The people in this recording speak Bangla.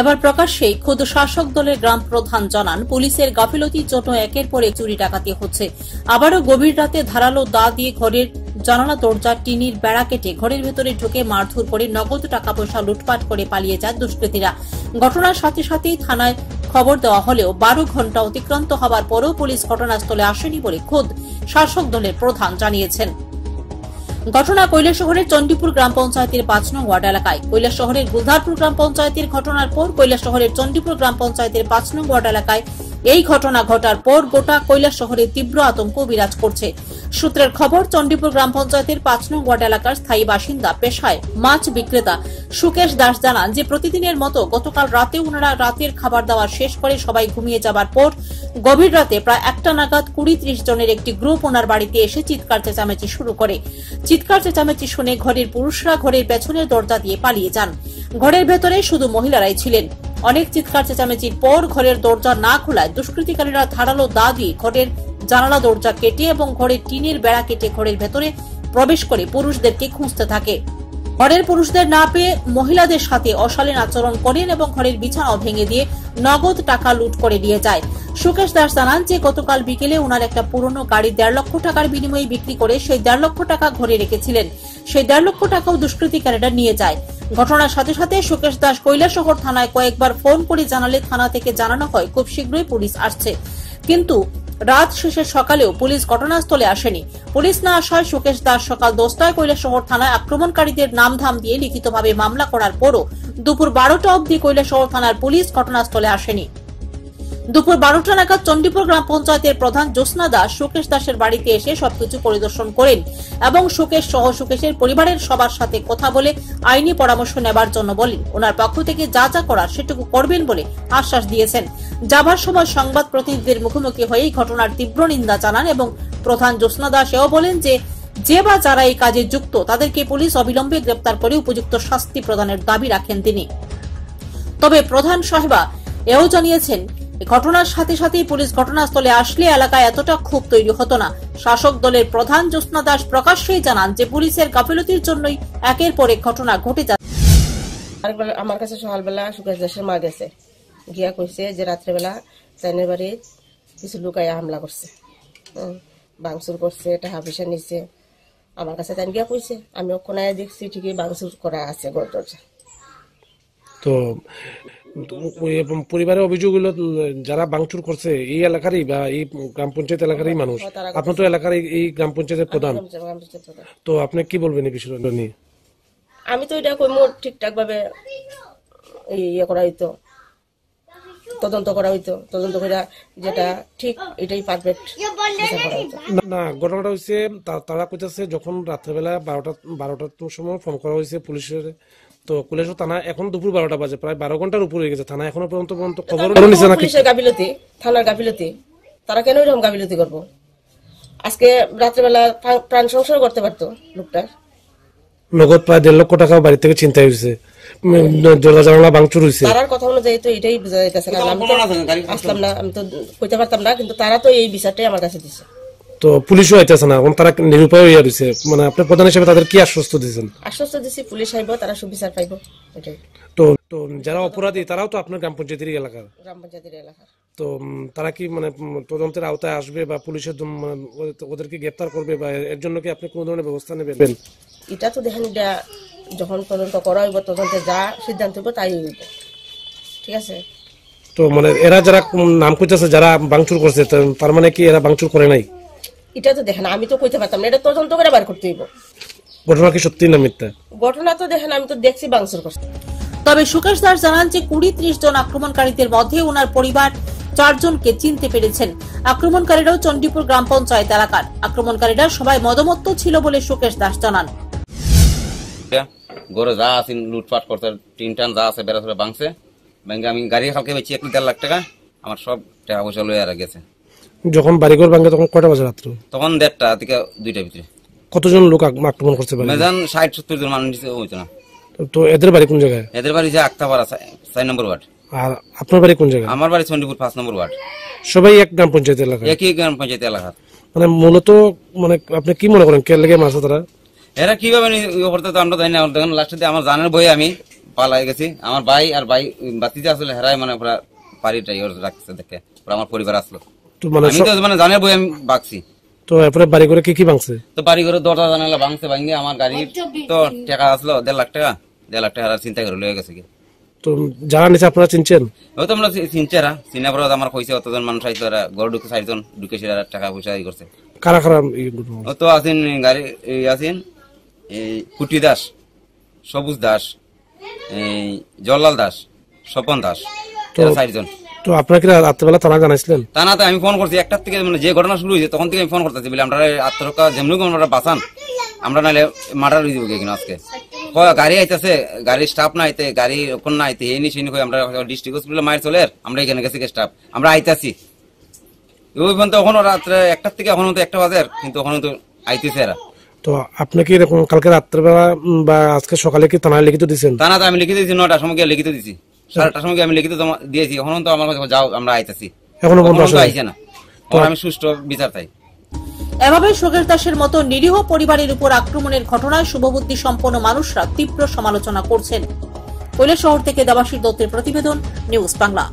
এবার প্রকাশ্যেই খোদ শাসক দলের গ্রাম প্রধান জানান, পুলিশের গাফিলতির জন্য একের পর এক চুরি ডাকাতি হচ্ছে। আবারও গভীর রাতে ধারালো দা দিয়ে ঘরের জানালা দরজা, টিনির বেড়া কেটে ঘরের ভেতরে ঢুকে মারধর করে নগদ টাকা পয়সা লুটপাট করে পালিয়ে যায় দুষ্কৃতীরা। ঘটনার সাথে সাথেই থানায় খবর দেওয়া হলেও বারো ঘণ্টা অতিক্রান্ত হবার পরেও পুলিশ ঘটনাস্থলে আসেনি বলে খোদ শাসক দলের প্রধান জানিয়েছেন। ঘটনা কৈলাসহরের চণ্ডীপুর গ্রাম পঞ্চায়েতের পাঁচ নং ওয়ার্ড এলাকায়। কৈলাসহরের গুলধারপুর গ্রাম পঞ্চায়েতের ঘটনার পর কৈলাসহরের চণ্ডীপুর গ্রাম পঞ্চায়েতের পাঁচ নং ওয়ার্ড এলাকায় এই ঘটনা ঘটার পর গোটা কৈলাসহরে তীব্র আতঙ্ক বিরাজ করছে। সূত্রের খবর, চণ্ডীপুর গ্রাম পঞ্চায়েতের পাঁচ নং ওয়ার্ড এলাকার স্থায়ী বাসিন্দা, পেশায় মাছ বিক্রেতা সুকেশ দাস জানান যে, প্রতিদিনের মতো গতকাল রাতে ওনারা রাতের খাবার দাবার শেষ করে সবাই ঘুমিয়ে যাবার পর গভীর রাতে প্রায় একটা নাগাদ কুড়ি ত্রিশ জনের একটি গ্রুপ ওনার বাড়িতে এসে চিৎকার চেঁচামেচি শুরু করে। চিৎকার চেঁচামেচি শুনে ঘরের পুরুষরা ঘরের পেছনের দরজা দিয়ে পালিয়ে যান। ঘরের ভেতরে শুধু মহিলারাই ছিলেন। অনেক চিৎকার চেঁচামেচির পর ঘরের দরজা না খোলায় দুষ্কৃতিকারীরা ধারালো দা দিয়ে ঘরের জানালা, দরজা কেটে এবং ঘরের টিনের বেড়া কেটে ঘরের ভেতরে প্রবেশ করে পুরুষদেরকে খুঁজতে থাকে। ঘরের পুরুষদের না পেয়ে মহিলাদের সাথে অশালীন আচরণ করেন এবং ঘরের বিছানাও ভেঙে দিয়ে নগদ টাকা লুট করে নিয়ে যায়। সুকেশ দাস জানান যে, গতকাল বিকেলে ওনার একটা পুরনো গাড়ি দেড় লক্ষ টাকার বিনিময়ে বিক্রি করে সেই দেড় লক্ষ টাকা ঘরে রেখেছিলেন। সেই দেড় লক্ষ টাকাও দুষ্কৃতিকারীরা নিয়ে যায়। ঘটনার সাথে সাথে সুকেশ দাস কৈলাসহর থানায় কয়েকবার ফোন করে জানালে থানা থেকে জানানো হয়, খুব শীঘ্রই পুলিশ আসছে। কিন্তু রাত শেষে সকালেও পুলিশ ঘটনাস্থলে আসেনি। পুলিশ না আসায় সুকেশ দাস সকাল দশটায় কৈলাসহর থানায় আক্রমণকারীদের নাম ধাম দিয়ে লিখিতভাবে মামলা করার পরও দুপুর বারোটা অবধি কৈলাসহর থানার পুলিশ ঘটনাস্থলে আসেনি। দুপুর বারোটা নাগাদ চণ্ডীপুর গ্রাম পঞ্চায়েতের প্রধান জ্যোৎস্না দাস সুকেশ দাসের বাড়িতে এসে সবকিছু পরিদর্শন করেন এবং সুকেশ সহ সুকেশের পরিবারের সবার সাথে কথা বলে আইনি পরামর্শ নেবার জন্য বলেন। ওনার পক্ষ থেকে যা যা করার সেটুকু করবেন বলে আশ্বাস দিয়েছেন। যাবার সময় সংবাদ প্রতিনিধিদের মুখোমুখি হয়ে ঘটনার তীব্র নিন্দা জানান এবং প্রধান জ্যোৎস্না দাস এও বলেন যে যে বা যারা এই কাজে যুক্ত তাদেরকে পুলিশ অবিলম্বে গ্রেপ্তার করে উপযুক্ত শাস্তি প্রদানের দাবি রাখেন তিনি। তবে প্রধান সাহেবা এও জানিয়েছেন ঘটনার সাথে সাথেই পুলিশ ঘটনাস্থলে আসলে এলাকায় এতটা ক্ষোভ তৈরি হতো না। শাসক দলের প্রধান জ্যোৎস্না দাস প্রকাশ্যেই জানান যে পুলিশের গাফিলতির জন্যই একের পর এক ঘটনা ঘটে যাচ্ছে আমার কাছে সকালবেলা সুকেশ দাসের মা গেছে। গিয়া কইছে যে রাত্রেবেলা তাইনের বাড়ি কিছু লুকাইয়া হামলা করছে। হুম, ভাঙচুর করছে টাকা পয়সা নিছে। আমার কাছে তাই গিয়া কইছে আমি ওখানে দেখছি ঠিকই বাংসুর করা আছে ঘর দরজা। তো পরিবারের অভিযোগ হলো যারা ভাঙচুর করছে এই এলাকারই বা এই গ্রাম পঞ্চায়েত এলাকারই মানুষ। আপনি তো এলাকার এই- গ্রাম পঞ্চায়েতের প্রধান। তো আপনি কি বলবেন এই বিষয়টা নিয়ে? আমি তো এটা কই মোর ঠিকঠাক ভাবে এই ইয়ে করা হইতো। তদন্ত করা হইতো। তদন্ত করে যেটা ঠিক এটাই পারফেক্ট না, না ঘটনাটা হচ্ছে তা- তারা কইতেছে যখন রাত্রেবেলা বারোটা বারোটার সময় ফোন করা হয়েছে পুলিশের তো কুলেশ্বর থানা এখন দুপুর বারোটা বাজে প্রায় বারো ঘণ্টার উপরে হয়ে গেছে। থানা এখনও পর্যন্ত পর্যন্ত খবর নিছে নাকি পুলিশের গাফিলতি থানার গাফিলতি। তারা কেন এরকম গাফিলতি করব আজকে রাত্রেবেলা প্রাণ- সংসার করতে পারতো লোকটা নগদ প্রায় দেড় লক্ষ টাকা বাড়ি থেকে চিন্তা হয়েছে দরজা জানালা ভাঙচুর হয়েছে তারার কথা অনুযায়ী তো এটাই বোঝা যাইতেছে। আসলাম না আমি তো কইতে পারতাম না কিন্তু তারা তো এই বিচারটাই আমার কাছে দিছে। তো পুলিশও আইতেছে না এখন তারা নিরুপায় হইয়া রয়েছে মানে আপনি প্রধান হিসেবে তাদের কি আশ্বস্ত দিয়েছেন? আশ্বস্ত দিছি পুলিশ আইব তারা সুবিচার পাইব এটাই। তো তো যারা অপরাধী তারাও তো আপনার গ্রাম পঞ্চায়েতের এলাকার গ্রাম পঞ্চায়েতের এলাকার তো তারা কি মানে তদন্তের আওতায় আসবে বা পুলিশের মানে ওদের- ওদেরকে গ্রেপ্তার করবে বা এর জন্য কি আপনি কোন ধরনের ব্যবস্থা নেবেন? এটা তো দেখেন এটা যখন তদন্ত করা হইব তদন্তে যা সিদ্ধান্ত হইব তাই হইব। ঠিক আছে? তো মানে এরা যারা নাম করতেছে যারা ভাঙচুর করছে তো- তার মানে কি এরা ভাঙচুর করে নাই? এটা তো দেখেন আমি তো কইতে পারতাম না এটা তদন্ত করে বার করতে হইব। ঘটনা কি সত্যি না মিথ্যা? ঘটনা তো দেখেন আমি তো দেখছি বাংসুর করছে তবে সুকেশ দাস জানান যে কুড়ি ত্রিশ জন আক্রমণকারীদের মধ্যে ওনার পরিবার চারজনকে চিনতে পেরেছেন। আক্রমণকারীরাও চণ্ডীপুর গ্রাম পঞ্চায়েত এলাকার। আক্রমণকারীরা সবাই মদমত্ত ছিল বলে সুকেশ দাস জানান। গরু যা আছে লুটপাট করতে টিন টান যা আছে বেড়া ধরে ভাঙছে। ব্যাংকে আমি গাড়ি কালকে বেচি একটু দেড় লাখ টাকা। আমার সব টাকা পয়সা লয়ে আর গেছে। যখন বাড়িঘর ভাঙে তখন কটা বাজে রাত্র? তখন দেড়টা থেকে দুইটা ভিতরে। কতজন লোক আক- আক্রমণ করতে পারে মেজান ষাট সত্তর জন মানুষ হইতো না। তো এদের বাড়ি কোন জায়গায়? এদের বাড়ি যে আক্তাপাড়া চার নম্বর ওয়ার্ড। আর আপনার বাড়ি কোন জায়গায়? আমার বাড়ি চণ্ডীপুর পাঁচ নম্বর ওয়ার্ড। সবাই এক গ্রাম পঞ্চায়েত এলাকায় একই গ্রাম পঞ্চায়েত এলাকার মানে মূলত মানে আপনি কি মনে করেন কে লেগে মারছে তারা? এরা কীভাবে নি- ইয়ে করতে তো আমরা জানি না। দেখেন লাস্টে আমার জানার বই আমি পালাই গেছি। আমার ভাই আর ভাই বাতিতে আসলে হেরাই মানে পুরা বাড়িটাই ওর রাখছে দেখে। আমার পরিবার আসলো। তো মানে আমি তো মানে জানের বই আমি বাগছি তো এরপরে বাড়ি করে কি কি ভাঙছে তো বাড়ি করে দরজা জানালা ভাঙছে ভাঙে আমার গাড়ি তো টাকা আসলো দেড় লাখ টাকা। দেড় লাখ টাকা চিন্তা করে লয়ে গেছে কি। তো যারা নিচে আপনারা চিনছেন? ও তো আমরা চিনছেরা। চিনা পরে আমার কইছে অতজন মানুষ আইতো এরা ঘর ঢুকে চারজন ঢুকে সেরা টাকা পয়সা ই করছে। কারা কারা এই ও তো আছেন গাড়ি এই আছেন এই কুটি দাস সবুজ দাস এই জল্লাল দাস স্বপন দাস এরা চারজন। তো আপনারা কি রাত্রেবেলা থানা জানাইছিলেন? তা না তো আমি ফোন করছি একটার থেকে মানে যে ঘটনা শুরু হয়েছে তখন থেকে আমি ফোন করতেছি বলে আমরা আত্মরক্ষা যেমনি আমরা বাঁচান আমরা নাহলে মার্ডার হয়ে যাব কিনা আজকে। কয় গাড়ি আইতেছে গাড়ি স্টাফ না আইতে গাড়ি ওখান না আইতে এই নিয়ে কই আমরা ডিস্ট্রিক্ট হসপিটালে মায়ের চলে আমরা এখানে গেছি স্টাফ আমরা আইতাছি। ওই পর্যন্ত এখনও রাত্রে একটার থেকে এখনও তো একটা বাজে কিন্তু এখনও তো আইতেছে এরা। তো আপনি কি এরকম কালকে রাত্রেবেলা বা আজকে সকালে কি থানায় লিখিত দিয়েছেন? তা না তো আমি লিখে দিয়েছি নটার সময় গিয়ে লিখিত দিছি সময় আমি লিখিত জমা দিয়েছি। এখনও তো আমার কাছে যাও আমরা আইতাছি। এখনও পর্যন্ত? আইছে না। আমি সুষ্ঠু বিচার চাই। এভাবে শোকের দাসের মতো নিরীহ পরিবারের উপর আক্রমণের ঘটনায় শুভবুদ্ধি সম্পন্ন মানুষরা তীব্র সমালোচনা করছেন। কৈলাস শহর থেকে দেবাশীর দত্তের প্রতিবেদন নিউজ বাংলা।